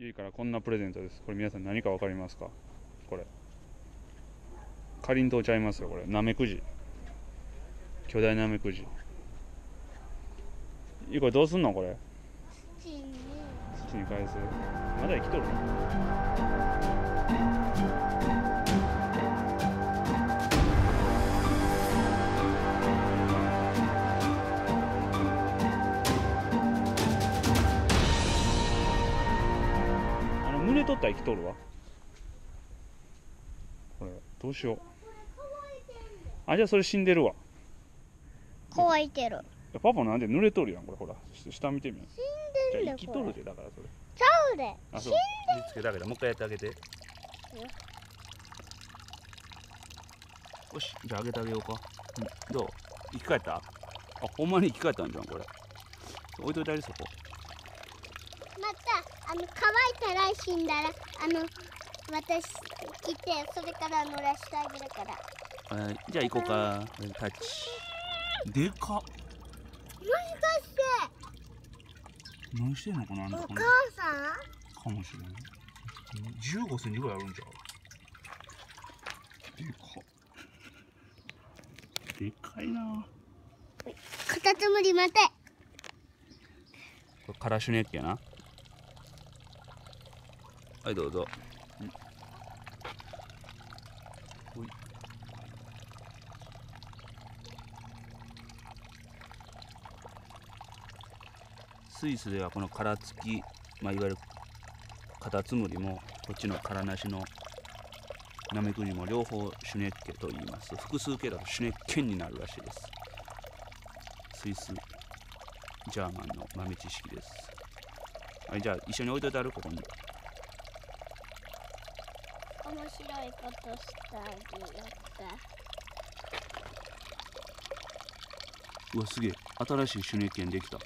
ゆいからこんなプレゼントですこれ皆さん何か分かりますかこれかりんとうちゃいますよこれなめくじ巨大なめくじゆいこれどうすんのこれ土に土に返すまだ生きとる取ったら生きとるわ。これどうしよう。あじゃあそれ死んでるわ。乾いてるパパなんで濡れとるやんこれ。ほら下見てみよう。死んじゃでるでこれあ生きとるでだからそれ。ちゃうで。あそう。火つけたけどもう一回やってあげてよしじゃああげてあげようか、うん、どう？生き返った？あほんまに生き返ったんじゃんこれ。置いといてあげるそこまたあの乾いたら死んだらあの私来てそれから濡らしてあげるから。はい。じゃあ行こうか。タッチでかっ。もしかして何してんのかなお母さん？かもしれない。15センチぐらいあるんちゃう？でかっ。でかいな。カタツムリ待て。これカラシュネッケやなはいどうぞ、スイスではこの殻付き、まあ、いわゆるカタツムリもこっちの殻なしのナメクジも両方シュネッケと言います。複数形だとシュネッケンになるらしいです。スイスジャーマンの豆知識です。はいじゃあ一緒に置いといてあるここに。面白いことしたあげようわすげえ。新しい手裏剣できた。